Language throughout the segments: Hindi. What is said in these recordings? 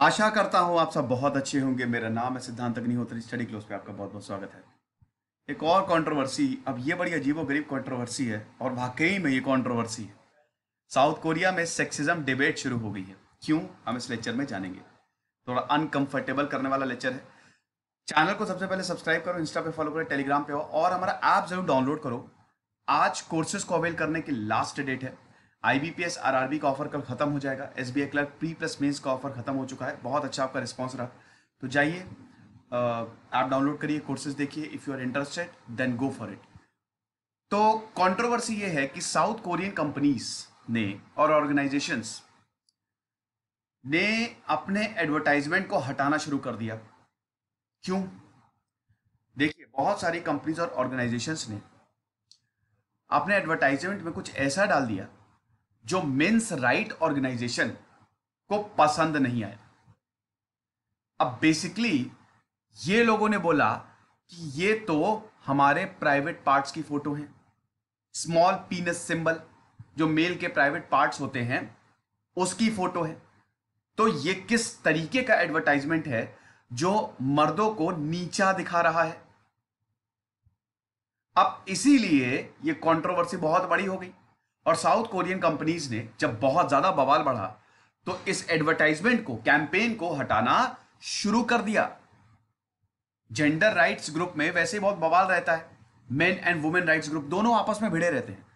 आशा करता हूँ आप सब बहुत अच्छे होंगे। मेरा नाम है सिद्धांत अग्निहोत्री। स्टडी क्लोज पे आपका बहुत बहुत स्वागत है। एक और कंट्रोवर्सी अब ये बड़ी अजीबो गरीब कंट्रोवर्सी है और वाकई में ये कंट्रोवर्सी है। साउथ कोरिया में सेक्सिज्म डिबेट शुरू हो गई है। क्यों? हम इस लेक्चर में जानेंगे। थोड़ा अनकंफर्टेबल करने वाला लेक्चर है। चैनल को सबसे पहले सब्सक्राइब करो इंस्टा पे फॉलो करो टेलीग्राम पे हो और हमारा ऐप ज़रूर डाउनलोड करो। आज कोर्सेज को अवेल करने की लास्ट डेट है। आईबीपीएस आरआरबी का ऑफ़र कल खत्म हो जाएगा। S B I clerk pre plus mains का ऑफ़र खत्म हो चुका है। बहुत अच्छा आपका रिस्पॉन्स रहा। तो जाइए ऐप डाउनलोड करिए कोर्सेज देखिए। If you are interested then go for it तो कंट्रोवर्सी ये है कि साउथ कोरियन कंपनीज़ ने और ऑर्गेनाइजेशंस ने अपने एडवर्टाइजमेंट को हटाना शुरू कर दिया। क्यों? देखिए, बहुत सारी कंपनीज़ और ऑर्गेनाइजेशंस ने अपने एडवर्टाइजमेंट में कुछ ऐसा डाल दिया जो मेंस राइट ऑर्गेनाइजेशन को पसंद नहीं आया अब बेसिकली ये लोगों ने बोला कि ये तो हमारे प्राइवेट पार्ट्स की फ़ोटो है। स्मॉल पीनस सिंबल जो मेल के प्राइवेट पार्ट्स होते हैं, उसकी फ़ोटो है। तो ये किस तरीके का एडवर्टाइजमेंट है जो मर्दों को नीचा दिखा रहा है? अब इसीलिए ये कंट्रोवर्सी बहुत बड़ी हो गई। और साउथ कोरियन कंपनीज़ ने जब बहुत ज़्यादा बवाल बढ़ा तो इस एडवर्टाइजमेंट को कैंपेन को हटाना शुरू कर दिया। जेंडर राइट्स ग्रुप में वैसे बहुत बवाल रहता है। Men and women rights group दोनों आपस में भिड़े रहते हैं।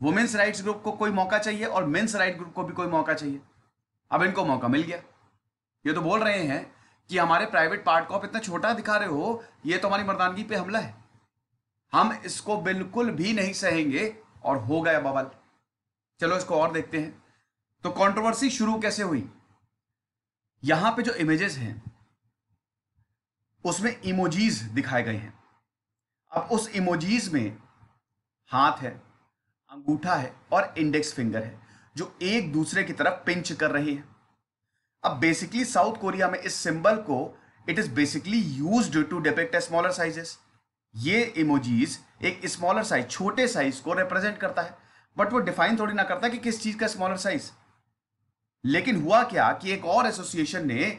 वुमेन्स राइट्स ग्रुप को कोई मौका चाहिए और मेन्स राइट ग्रुप को भी कोई मौका चाहिए। अब इनको मौका मिल गया। ये तो बोल रहे हैं कि हमारे प्राइवेट पार्ट को आप इतना छोटा दिखा रहे हो, ये तो हमारी मर्दानगी पे हमला है। हम इसको बिल्कुल भी नहीं सहेंगे। और हो गया बवाल चलो इसको और देखते हैं। तो कंट्रोवर्सी शुरू कैसे हुई? यहाँ पे जो इमेजेस हैं, उसमें इमोजीज दिखाए गए हैं। अब उस इमोजीज में हाथ है, अंगूठा है और इंडेक्स फिंगर है, जो एक दूसरे की तरफ़ पिंच कर रहे हैं। अब बेसिकली साउथ कोरिया में इस सिंबल को it is basically use to depict smaller sizes ये इमोजीज एक स्मॉलर साइज़ छोटे साइज़ को रिप्रेजेंट करता है। बट वो डिफाइन थोड़ी ना करता कि किस चीज़ का स्मॉलर साइज़ लेकिन हुआ क्या कि एक और एसोसिएशन ने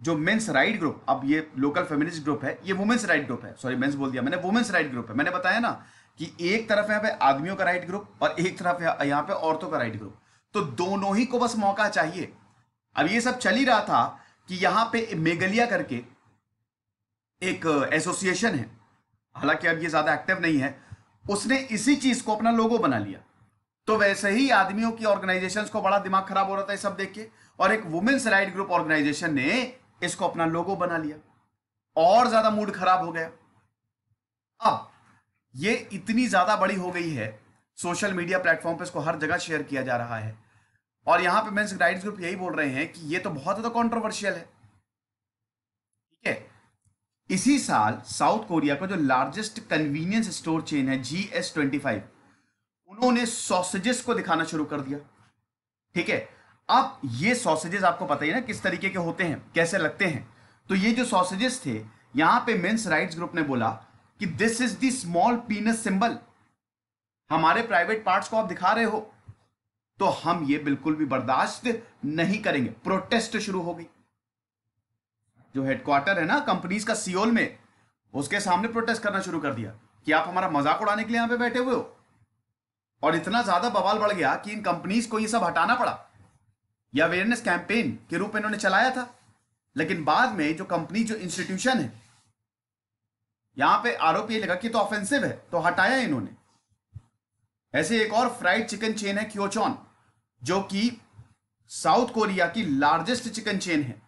जो मेंस राइट ग्रुप अब ये लोकल फेमिनिस्ट ग्रुप है, ये वुमेन्स राइट ग्रुप है। सॉरी मेंस बोल दिया मैंने वुमेन्स राइट ग्रुप है। मैंने बताया ना कि एक तरफ़ यहाँ पे आदमियों का राइट ग्रुप और एक तरफ़ यहाँ पे औरतों का राइट ग्रुप तो दोनों ही को बस मौका चाहिए। अब ये सब चल ही रहा था कि यहाँ पे मेगलिया करके एक एसोसिएशन है। हालाँकि अब ये ज़्यादा एक्टिव नहीं है, उसने इसी चीज़ को अपना लोगो बना लिया। तो वैसे ही आदमियों की ऑर्गेनाइजेशंस को बड़ा दिमाग खराब हो रहा था ये सब देख के, और एक वुमेन्स राइट ग्रुप ऑर्गेनाइजेशन ने इसको अपना लोगो बना लिया। और ज़्यादा मूड खराब हो गया। अब ये इतनी ज़्यादा बड़ी हो गई है सोशल मीडिया प्लेटफॉर्म पे इसको हर जगह शेयर किया जा रहा है। और यहाँ पे मेंस राइट्स ग्रुप यही बोल रहे हैं कि ये तो बहुत ज़्यादा कॉन्ट्रोवर्शियल है। ठीक है? इसी साल साउथ कोरिया का जो लार्जेस्ट कन्वीनियंस स्टोर चेन है जी एस ट्वेंटी फाइव उन्होंने सॉसेजेस को दिखाना शुरू कर दिया। ठीक है? अब ये सॉसेजेस आपको पता ही ना किस तरीके के होते हैं, कैसे लगते हैं। तो ये जो सॉसेजेस थे, यहाँ पे मेंस राइट्स ग्रुप ने बोला कि this is the small penis symbol हमारे प्राइवेट पार्ट्स को आप दिखा रहे हो। तो हम ये बिल्कुल भी बर्दाश्त नहीं करेंगे। प्रोटेस्ट शुरू हो गई। जो हेडक्वार्टर है ना कंपनीज़ का सियोल में, उसके सामने प्रोटेस्ट करना शुरू कर दिया कि आप हमारा मज़ाक उड़ाने के लिए यहाँ पे बैठे हुए हो। और इतना ज़्यादा बवाल बढ़ गया कि इन कंपनीज़ को ये सब हटाना पड़ा। यह अवेयरनेस कैंपेन के रूप में इन्होंने चलाया था। लेकिन बाद में जो कंपनी जो इंस्टीट्यूशन है, यहाँ पे आरोप ये लगा कि तो ऑफेंसिव है तो हटाया इन्होंने। ऐसे एक और फ्राइड चिकन चेन है क्योचॉन जो कि साउथ कोरिया की लार्जेस्ट चिकन चेन है।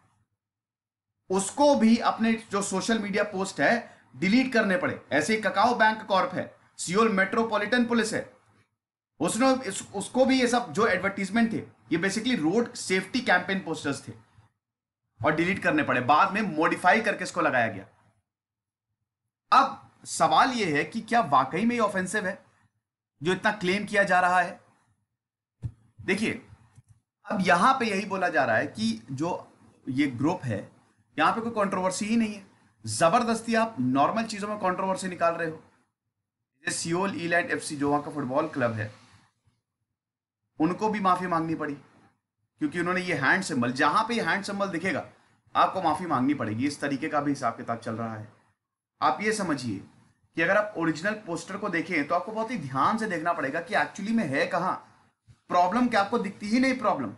उसको भी अपने जो सोशल मीडिया पोस्ट है डिलीट करने पड़े। ऐसे ककाओ बैंक कॉर्प है सियोल मेट्रोपॉलिटन पुलिस है। उसने उसको भी ये सब जो एडवर्टीजमेंट थे, ये basically road safety campaign posters थे। और डिलीट करने पड़े। बाद में मॉडिफाई करके इसको लगाया गया। अब सवाल यह है कि क्या वाकई में ये ऑफेंसिव है? जो इतना क्लेम किया जा रहा है। देखिए, अब यहाँ पे यही बोला जा रहा है कि जो ये ग्रुप है यहाँ पे कोई कंट्रोवर्सी ही नहीं है। ज़बरदस्ती आप नॉर्मल चीज़ों में कंट्रोवर्सी निकाल रहे हो। सियोल ईलैंड एफसी जो वहाँ का फुटबॉल क्लब है, उनको भी माफ़ी मांगनी पड़ी, क्योंकि उन्होंने ये हैंड सिंबल जहाँ पे ये हैंड सिंबल दिखेगा, आपको माफ़ी मांगनी पड़ेगी। इस तरीके का भी हिसाब किताब चल रहा है। आप ये समझिए कि अगर आप ओरिजिनल पोस्टर को देखें तो आपको बहुत ही ध्यान से देखना पड़ेगा कि एक्चुअली में है कहाँ। प्रॉब्लम क्या? आपको दिखती ही नहीं प्रॉब्लम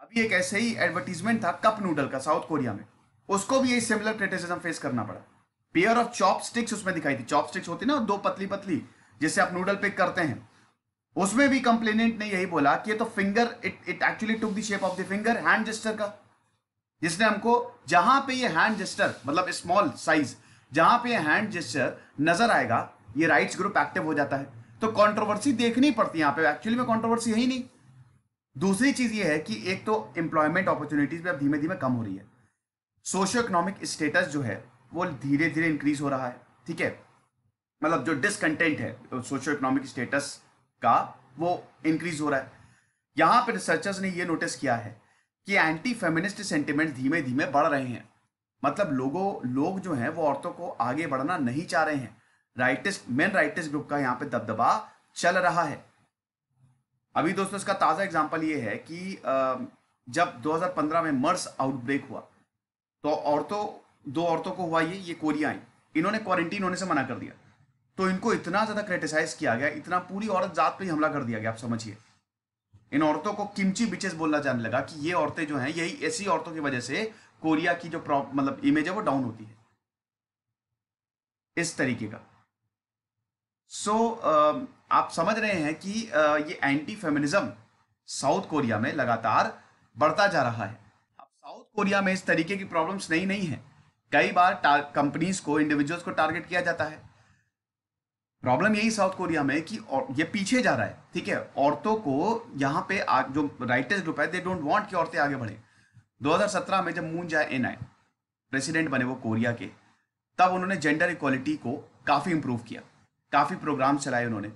अभी एक ऐसे ही एडवर्टीजमेंट था कप नूडल का साउथ कोरिया में। उसको भी यही सिमिलर क्रिटिसिज्म फेस करना पड़ा। पेयर ऑफ़ चॉप स्टिक्स उसमें दिखाई थी। चॉप स्टिक्स होती ना, दो पतली पतली जिससे आप नूडल पिक करते हैं। उसमें भी कंप्लेनेंट ने यही बोला कि ये तो finger it it actually took the shape of the finger hand gesture का। जिसने हमको जहाँ पे ये हैंड जेस्टर मतलब स्मॉल साइज़ जहाँ पे ये हैंड जेस्टर नज़र आएगा, ये राइट्स ग्रुप एक्टिव हो जाता है। तो कंट्रोवर्सी देखनी पड़ती है यहाँ पे। एक्चुअली में कंट्रोवर्सी है ही नहीं। दूसरी चीज़ ये है कि एक तो एम्प्लॉयमेंट अपॉर्चुनिटीज़ भी अब धीमे धीमे कम हो रही है। सोशियो इकोनॉमिक स्टेटस जो है, वो धीरे धीरे इंक्रीज हो रहा है, ठीक है? मतलब जो डिसकंटेंट है सोशो इकोनॉमिक स्टेटस का, वो इंक्रीज हो रहा है। यहाँ पर रिसर्चर्स ने ये नोटिस किया है कि एंटी फेमिनिस्ट सेंटिमेंट धीमे धीमे बढ़ रहे हैं। मतलब लोगों, लोग जो हैं, वो औरतों को आगे बढ़ना नहीं चाह रहे हैं। राइटिस्ट मेन राइटिस्ट ग्रुप का यहाँ पे दबदबा चल रहा है। अभी दोस्तों, इसका ताज़ा एग्जांपल ये है कि जब 2015 में मर्स आउटब्रेक हुआ तो औरतों दो औरतों को हुआ ये ये कोरिया आई इन्होंने क्वारंटीन होने से मना कर दिया। तो इनको इतना ज़्यादा क्रिटिसाइज किया गया इतना पूरी औरत जात पे हमला कर दिया गया आप समझिए। इन औरतों को किमची बिचेस बोलना जाने लगा कि ये औरतें जो हैं यही ऐसी औरतों की वजह से कोरिया की जो मतलब इमेज है वो डाउन होती है। इस तरीके का। सो so, आप समझ रहे हैं कि ये एंटी फेमिनिज्म साउथ कोरिया में लगातार बढ़ता जा रहा है। कोरिया में इस तरीके की प्रॉब्लम्स नहीं नहीं है। कई बार कंपनीज़ को इंडिविजुअल्स को टारगेट किया जाता है। प्रॉब्लम यही साउथ कोरिया में कि ये पीछे जा रहा है ठीक है? औरतों को यहाँ पे आ, जो राइटर्स ग्रुप है दे डोंट वांट कि औरतें आगे बढ़े। 2017 में जब मून जाए एन आए प्रेसिडेंट बने वो कोरिया के तब उन्होंने जेंडर इक्वालिटी को काफ़ी इंप्रूव किया। काफ़ी प्रोग्राम चलाए उन्होंने।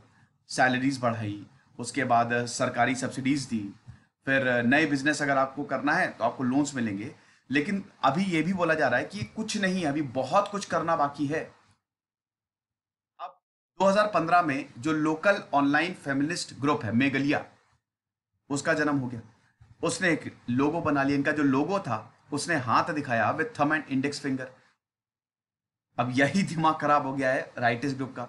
सैलरीज बढ़ाई उसके बाद सरकारी सब्सिडीज दी फिर नए बिज़नेस अगर आपको करना है तो आपको लोन्स मिलेंगे। लेकिन अभी ये भी बोला जा रहा है कि कुछ नहीं अभी बहुत कुछ करना बाकी है। अब 2015 में जो लोकल ऑनलाइन फेमिनिस्ट ग्रुप है, मेगलिया, उसका जन्म हो गया। उसने एक लोगो बना लिया इनका जो लोगो था, उसने हाथ दिखाया विथ थम एंड इंडेक्स फिंगर अब यही दिमाग खराब हो गया है राइटिस ग्रुप का।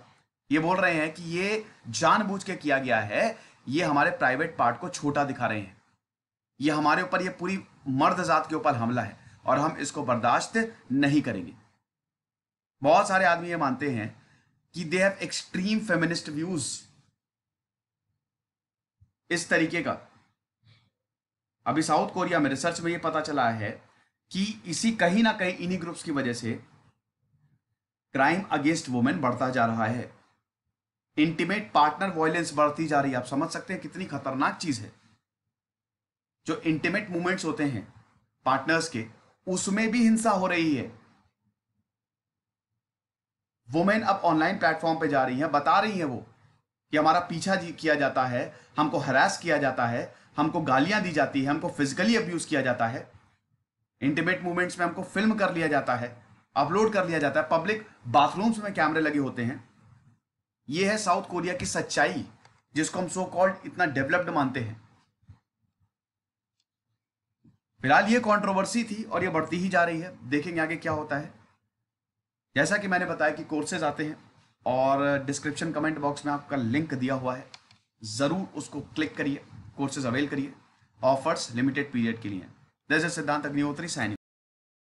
ये बोल रहे हैं कि ये जानबूझ के किया गया है, ये हमारे प्राइवेट पार्ट को छोटा दिखा रहे हैं। ये हमारे ऊपर, ये पूरी मर्द जात के ऊपर हमला है और हम इसको बर्दाश्त नहीं करेंगे। बहुत सारे आदमी ये मानते हैं कि they have extreme feminist views इस तरीके का। अभी साउथ कोरिया में रिसर्च में ये पता चला है कि इसी कहीं ना कहीं इन्हीं ग्रुप्स की वजह से क्राइम अगेंस्ट वुमेन बढ़ता जा रहा है। इंटीमेट पार्टनर वायलेंस बढ़ती जा रही है। आप समझ सकते हैं कितनी खतरनाक चीज़ है। जो इंटीमेट मूवमेंट्स होते हैं पार्टनर्स के, उसमें भी हिंसा हो रही है। वुमेन अब ऑनलाइन प्लेटफॉर्म पे जा रही हैं, बता रही हैं वो कि हमारा पीछा किया जाता है, हमको हरास किया जाता है, हमको गालियाँ दी जाती है, हमको फिजिकली अब्यूज किया जाता है। इंटीमेट मूवमेंट्स में हमको फ़िल्म कर लिया जाता है अपलोड कर लिया जाता है पब्लिक बाथरूम्स में कैमरे लगे होते हैं। ये है साउथ कोरिया की सच्चाई, जिसको हम सो कॉल्ड इतना डेवलप्ड मानते हैं। फ़िलहाल ये कंट्रोवर्सी थी और ये बढ़ती ही जा रही है। देखेंगे आगे क्या होता है। जैसा कि मैंने बताया कि कोर्सेज आते हैं और डिस्क्रिप्शन कमेंट बॉक्स में आपका लिंक दिया हुआ है। ज़रूर उसको क्लिक करिए कोर्सेज अवेल करिए। ऑफर्स लिमिटेड पीरियड के लिए। जैसे सिद्धांत अग्निहोत्री साइनिंग